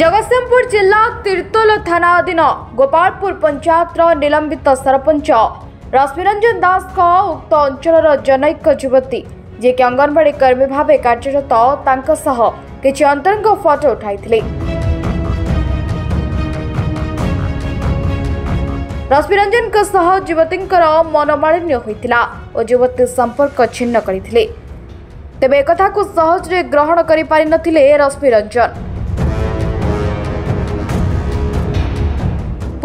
ଜଗତସିଂହପୁର ଜିଲ୍ଲା ତିର୍ତ୍ତୋଲ ଥାନା ଅଧୀନ ଗୋପାଳପୁର ପଞ୍ଚାୟତର ନିଲମ୍ବିତ ସରପଞ୍ଚ ରଶ୍ମିରଞ୍ଜନ ଦାସଙ୍କ ଉକ୍ତ ଅଞ୍ଚଳର ଜନୈକ ଯୁବତୀ ଯିଏକି ଅଙ୍ଗନବାଡ଼ି କର୍ମୀ ଭାବେ କାର୍ଯ୍ୟରତ ତାଙ୍କ ସହ କିଛି ଅନ୍ତରଙ୍ଗ ଫଟୋ ଉଠାଇଥିଲେ ରଶ୍ମିରଞ୍ଜନଙ୍କ ସହ ଯୁବତୀଙ୍କର ମନମାଳିନ୍ୟ ହୋଇଥିଲା ଓ ଯୁବତୀ ସମ୍ପର୍କ ଛିନ୍ନ କରିଥିଲେ ତେବେ ଏକଥାକୁ ସହଜରେ ଗ୍ରହଣ କରିପାରିନଥିଲେ ରଶ୍ମିରଞ୍ଜନ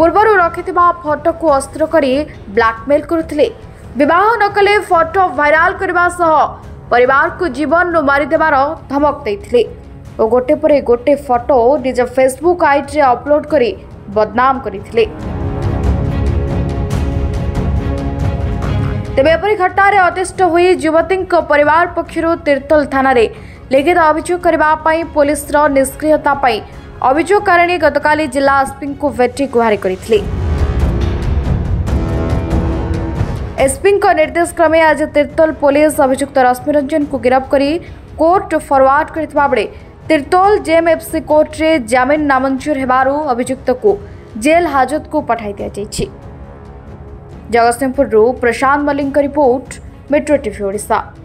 ପୂର୍ବରୁ ରଖିଥିବା ଫଟୋକୁ ଅସ୍ତ୍ର କରି ବ୍ଲାକମେଲ୍ କରୁଥିଲେ ବିବାହ ନକଲେ ଫଟୋ ଭାଇରାଲ କରିବା ସହ ପରିବାରକୁ ଜୀବନରୁ ମାରିଦେବାର ଧମକ ଦେଇଥିଲେ ଓ ଗୋଟେ ପରେ ଗୋଟେ ଫଟୋ ନିଜ ଫେସବୁକ୍ ଆଇଡିରେ ଅପଲୋଡ଼ କରି ବଦନାମ କରିଥିଲେ ତେବେ ଏପରି ଘଟଣାରେ ଅତିଷ୍ଠ ହୋଇ ଯୁବତୀଙ୍କ ପରିବାର ପକ୍ଷରୁ ତିର୍ତ୍ତୋଲ ଥାନାରେ ଲିଖିତ ଅଭିଯୋଗ କରିବା ପାଇଁ ପୋଲିସର ନିଷ୍କ୍ରିୟତା ପାଇଁ অভিযুক্ত কারণে গতকালই জেলা আসপিং কো বেটি গুহারি করিছিল এসপিং কো নির্দেশক্রমে আজ তিতল পুলিশ অভিযুক্ত রশ্মি রঞ্জন কো গ্ৰাব কৰি কোর্ট ফরওয়ার্ড কৰাত বাবে তিতল জেমএফসি কোর্টৰে জামিন নামঞ্জুর হেবারু অভিযুক্ত কো জেল হাজত কো পঠাই দিয়া হৈছে জগন্ sympyুর ৰ প্ৰশান্ত মলিংৰ ৰিপৰ্ট মেট্ৰো টিভি ওড়িশা